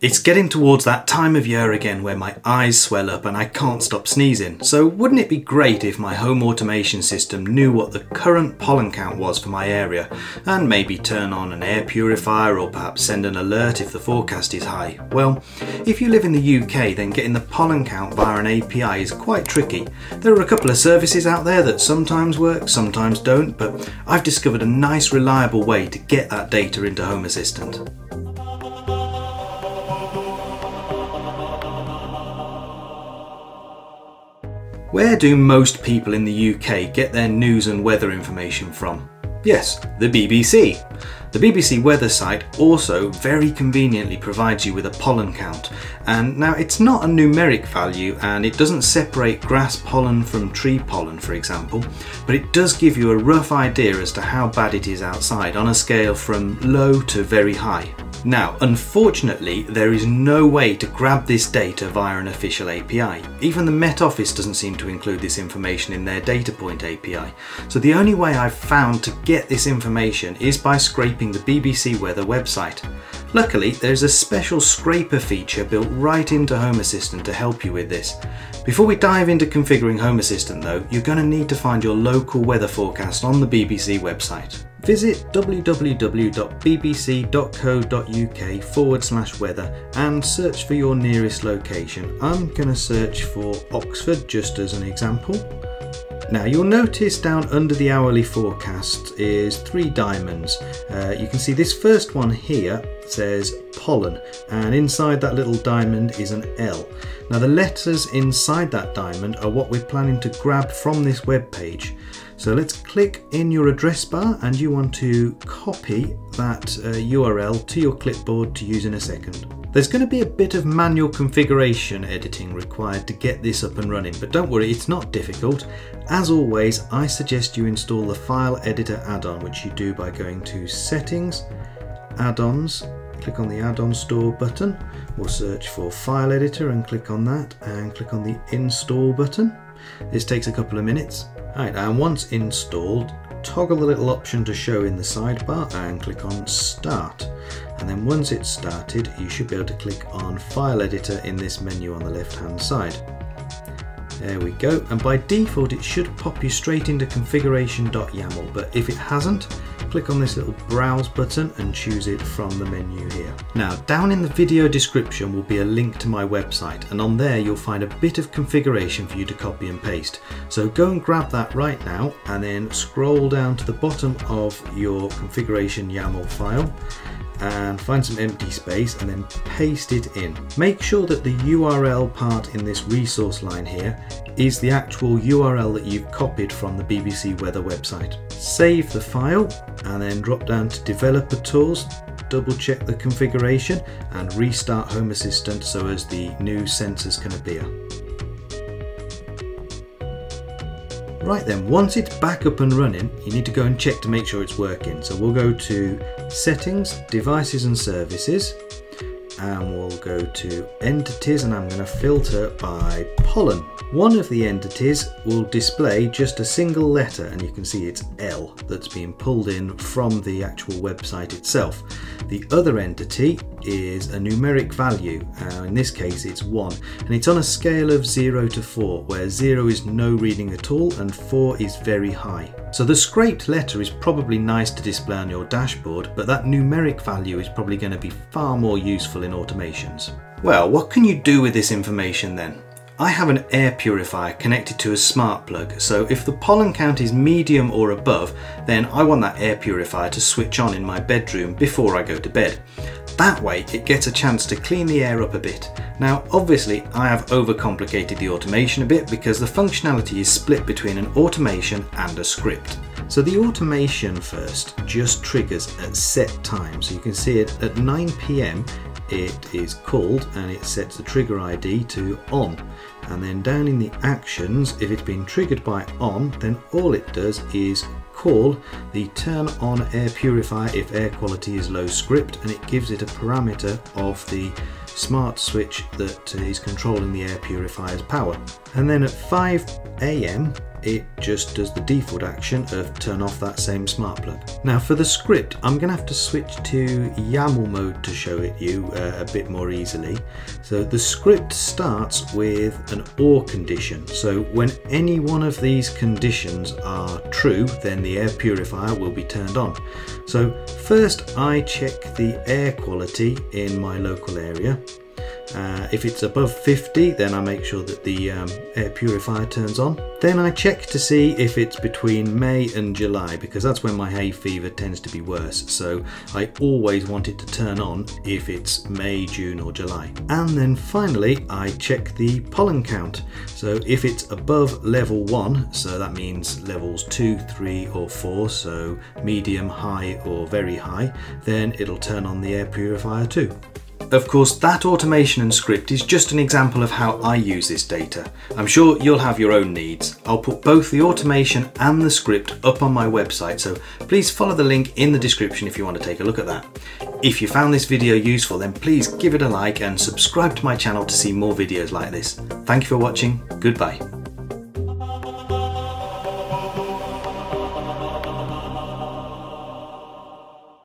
It's getting towards that time of year again where my eyes swell up and I can't stop sneezing. So wouldn't it be great if my home automation system knew what the current pollen count was for my area and maybe turn on an air purifier or perhaps send an alert if the forecast is high? Well, if you live in the UK then getting the pollen count via an API is quite tricky. There are a couple of services out there that sometimes work, sometimes don't, but I've discovered a nice reliable way to get that data into Home Assistant. Where do most people in the UK get their news and weather information from? Yes, the BBC. The BBC weather site also very conveniently provides you with a pollen count. And now it's not a numeric value and it doesn't separate grass pollen from tree pollen, for example, but it does give you a rough idea as to how bad it is outside on a scale from low to very high. Now, unfortunately, there is no way to grab this data via an official API. Even the Met Office doesn't seem to include this information in their DataPoint API. So the only way I've found to get this information is by scraping the BBC Weather website. Luckily, there's a special scraper feature built right into Home Assistant to help you with this. Before we dive into configuring Home Assistant though, you're going to need to find your local weather forecast on the BBC website. Visit www.bbc.co.uk forward slash weather and search for your nearest location. I'm going to search for Oxford just as an example. Now you'll notice down under the hourly forecast is three diamonds. Uh, you can see this first one here says pollen and inside that little diamond is an L. Now the letters inside that diamond are what we're planning to grab from this web page. So let's click in your address bar and you want to copy that uh, URL to your clipboard to use in a second. There's going to be a bit of manual configuration editing required to get this up and running, but don't worry, it's not difficult. As always, I suggest you install the File Editor add-on, which you do by going to Settings, Add-ons, click on the Add-on Store button. We'll search for File Editor and click on that, and click on the Install button. This takes a couple of minutes. Right, and once installed, toggle the little option to show in the sidebar and click on Start. And then once it's started, you should be able to click on File Editor in this menu on the left hand side. There we go, and by default it should pop you straight into configuration.yaml, but if it hasn't, click on this little browse button and choose it from the menu here. Now down in the video description will be a link to my website and on there you'll find a bit of configuration for you to copy and paste. So go and grab that right now and then scroll down to the bottom of your configuration YAML file and find some empty space and then paste it in. Make sure that the URL part in this resource line here is the actual URL that you've copied from the BBC Weather website. Save the file and then drop down to Developer Tools, double check the configuration and restart Home Assistant so as the new sensors can appear. Right then, once it's back up and running, you need to go and check to make sure it's working. So we'll go to Settings, Devices and Services, and we'll go to Entities and I'm going to filter by pollen. One of the entities will display just a single letter and you can see it's L that's being pulled in from the actual website itself. The other entity is a numeric value, uh, in this case it's 1, and it's on a scale of 0 to 4, where 0 is no reading at all and 4 is very high. So the scraped letter is probably nice to display on your dashboard, but that numeric value is probably going to be far more useful in automations. Well, what can you do with this information then? I have an air purifier connected to a smart plug, so if the pollen count is medium or above, then I want that air purifier to switch on in my bedroom before I go to bed. That way it gets a chance to clean the air up a bit. Now obviously I have overcomplicated the automation a bit because the functionality is split between an automation and a script. So the automation first just triggers at set times. So you can see it at 9 p.m it is called and it sets the trigger ID to on and then down in the actions if it's been triggered by on then all it does is call the turn on air purifier if air quality is low script and it gives it a parameter of the smart switch that is controlling the air purifier's power. And then at 5 a.m it just does the default action of turn off that same smart plug. Now for the script, I'm gonna have to switch to YAML mode to show it you uh, a bit more easily. So the script starts with an OR condition. So when any one of these conditions are true, then the air purifier will be turned on. So first I check the air quality in my local area uh, if it's above 50 then I make sure that the um, air purifier turns on. Then I check to see if it's between May and July because that's when my hay fever tends to be worse so I always want it to turn on if it's May, June or July. And then finally I check the pollen count so if it's above level 1 so that means levels 2, 3 or 4 so medium, high or very high then it'll turn on the air purifier too. Of course, that automation and script is just an example of how I use this data. I'm sure you'll have your own needs. I'll put both the automation and the script up on my website, so please follow the link in the description if you want to take a look at that. If you found this video useful, then please give it a like and subscribe to my channel to see more videos like this. Thank you for watching. Goodbye.